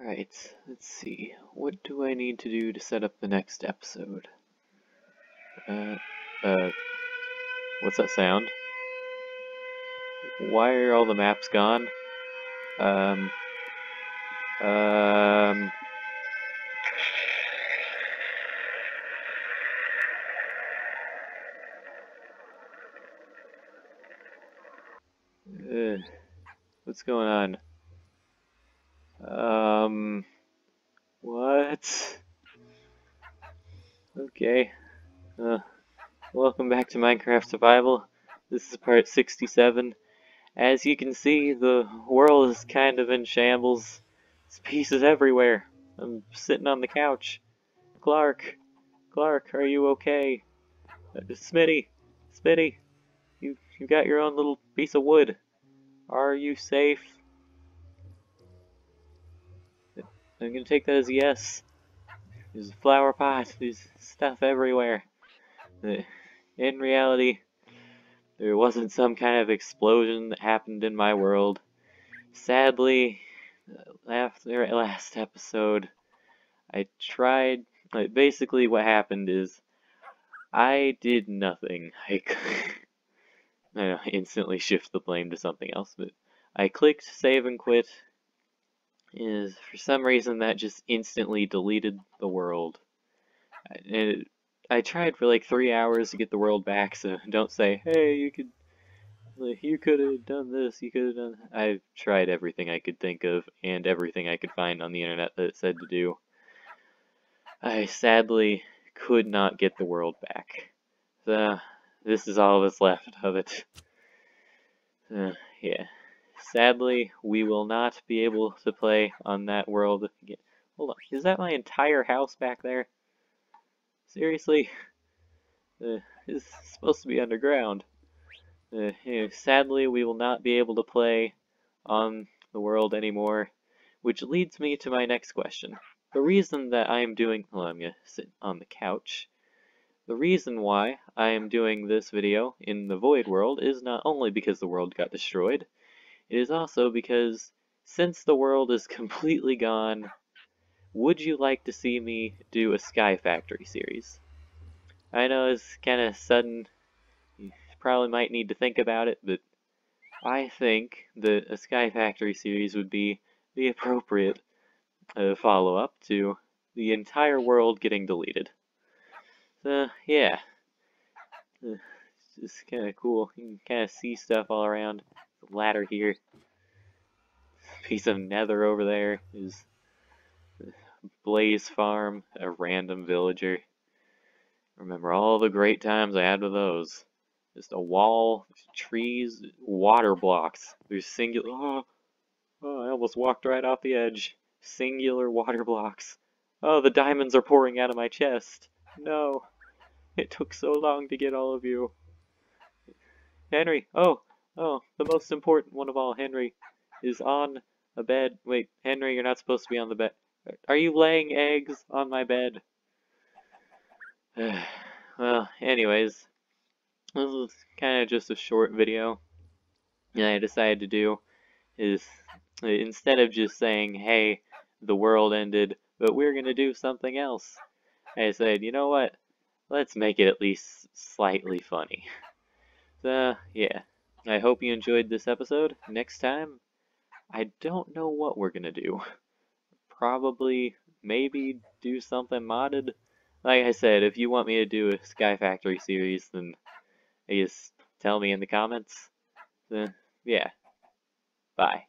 Alright, let's see. What do I need to do to set up the next episode? Uh, uh, what's that sound? Why are all the maps gone? Um, um... Uh, what's going on? Um, what? Okay. Uh, welcome back to Minecraft Survival. This is part 67. As you can see, the world is kind of in shambles. There's pieces everywhere. I'm sitting on the couch. Clark, Clark, are you okay? Uh, Smitty, Smitty, you you got your own little piece of wood. Are you safe? I'm gonna take that as a yes. There's a flower pot, there's stuff everywhere. In reality, there wasn't some kind of explosion that happened in my world. Sadly, after last episode, I tried. Like, basically, what happened is I did nothing. I, I instantly shift the blame to something else, but I clicked save and quit. Is for some reason that just instantly deleted the world. It, I tried for like three hours to get the world back, so don't say, hey, you could, like, you could have done this, you could have done. I've tried everything I could think of and everything I could find on the internet that it said to do. I sadly could not get the world back. So, this is all that's left of it. Uh, yeah. Sadly, we will not be able to play on that world. Hold on, is that my entire house back there? Seriously? Uh, it's supposed to be underground. Uh, anyway, sadly, we will not be able to play on the world anymore, which leads me to my next question. The reason that I am doing, well, I'm gonna sit on the couch. The reason why I am doing this video in the Void world is not only because the world got destroyed, it is also because since the world is completely gone, would you like to see me do a Sky Factory series? I know it's kind of sudden, you probably might need to think about it, but I think that a Sky Factory series would be the appropriate uh, follow-up to the entire world getting deleted. So, yeah. Uh, it's just kind of cool. You can kind of see stuff all around. Ladder here. Piece of nether over there is Blaze Farm, a random villager. Remember all the great times I had with those. Just a wall, trees, water blocks. There's singular. Oh, oh, I almost walked right off the edge. Singular water blocks. Oh, the diamonds are pouring out of my chest. No. It took so long to get all of you. Henry. Oh, oh, the most important one of all, Henry, is on a bed. Wait, Henry, you're not supposed to be on the bed. Are you laying eggs on my bed? well, anyways, this is kind of just a short video. And I decided to do is instead of just saying, hey, the world ended, but we're going to do something else, I said, you know what? Let's make it at least slightly funny. So, yeah. I hope you enjoyed this episode. Next time, I don't know what we're going to do. Probably, maybe do something modded. Like I said, if you want me to do a Sky Factory series, then just tell me in the comments. Then, yeah. Bye.